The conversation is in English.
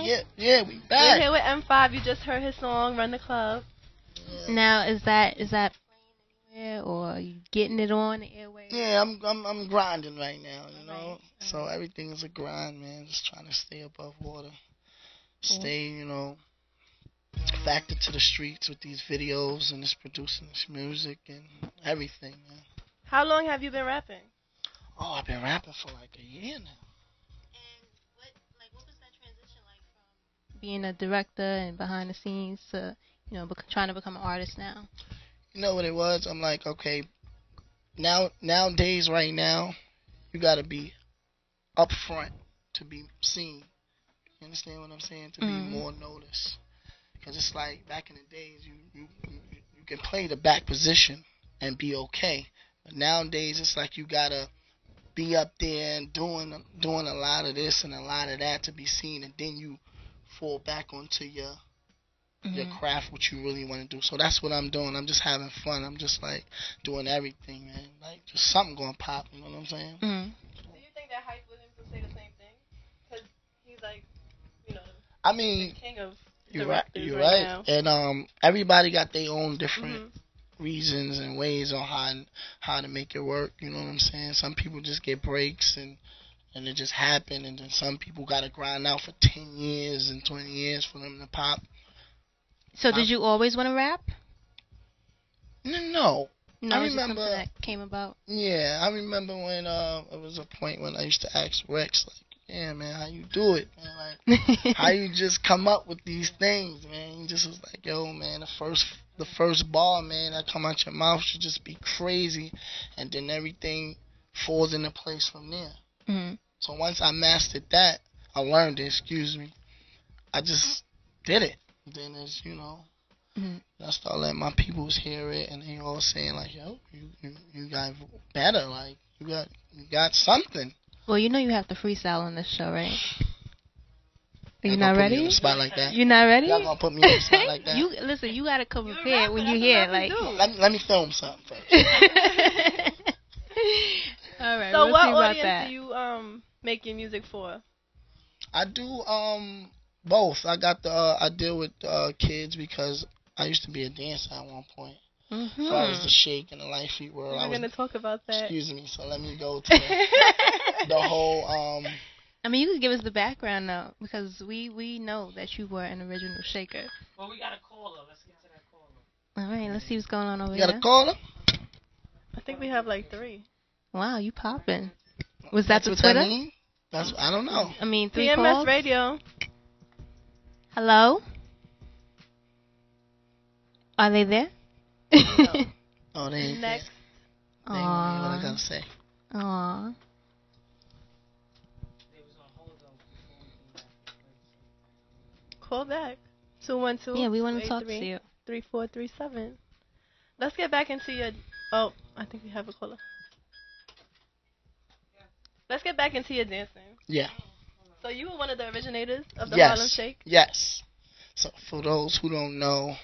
Okay. Yeah, yeah, we back. We're here with M5. You just heard his song, Run the Club. Yeah. Now is that is that playing anywhere or are you getting it on the airwaves? Yeah, I'm I'm I'm grinding right now, you know. Alright, So everything is a grind, man. Just trying to stay above water, stay, you know, factored to the streets with these videos and this producing this music and everything, man. How long have you been rapping? Oh, I've been rapping for like a year now. Being a director and behind the scenes to you know bec- trying to become an artist now? You know what it was? I'm like, okay, now nowadays, right now, you gotta be up front to be seen. You understand what I'm saying? To Mhm. be more noticed. Cause it's like back in the days, you you you, you can play the back position and be okay, but nowadays it's like you gotta be up there and doing doing a lot of this and a lot of that to be seen, and then you fall back onto your your Mhm. craft, what you really want to do. So that's what I'm doing. I'm just having fun. I'm just like doing everything, man. Like just something gonna pop. You know what I'm saying? Mm-hmm. Do you think that Hype Williams will say the same thing? Because he's like, you know, I the mean, king of you're right. You're right, right. And um, everybody got their own different Mhm. reasons and ways on how how to make it work. You know what I'm saying? Some people just get breaks and and it just happened. and then some people gotta grind out for ten years and twenty years for them to pop. So did you always want to rap? No, no. No, I remember- that came about. Yeah, I remember when uh, it was a point when I used to ask Rex, like, "Yeah, man, how you do it, man? Like, how you just come up with these things, man?" He just was like, "Yo, man, the first, the first ball, man, that come out your mouth should just be crazy, and then everything falls into place from there." Mhm. So once I mastered that, I learned it. Excuse me. I just did it. Then it's you know. Mhm. I started letting my peoples hear it, and they all saying like, "Yo, you you, you got better. Like you got you got something." Well, you know you have to freestyle on this show, right? Are you Y'all not gonna put me on ready? the spot like that. You not ready? Y'all gonna put me in a spot like that? you listen. You gotta come prepared when you hear what like. let, me, let me film something first. All right. So we'll what see about audience that. do you um make your music for? I do um both. I got the uh, I deal with uh, kids because I used to be a dancer at one point. Mhm. So I was the shake in the life feet world. I We're was gonna talk about that. excuse me. So let me go to the, the whole um. I mean, you could give us the background though, because we we know that you were an original shaker. Well, we got a caller. Let's get to that caller. All right, let's see what's going on over You got here. a caller? I think we have like three. Wow, you popping? Was that That's the what Twitter? That mean? That's I don't know. I mean, three PMS calls. Radio. Hello. Are they there? Oh, they ain't Next. They ain't gonna hear what I Aw. gotta say. Aw. They was on hold though before back. Call back. Two one two. Yeah, we want to talk to you. Three four three seven. Let's get back into your. Oh, I think we have a caller. Let's get back into your dancing. Yeah. So you were one of the originators of the yes. Harlem Shake. Yes. So for those who don't know,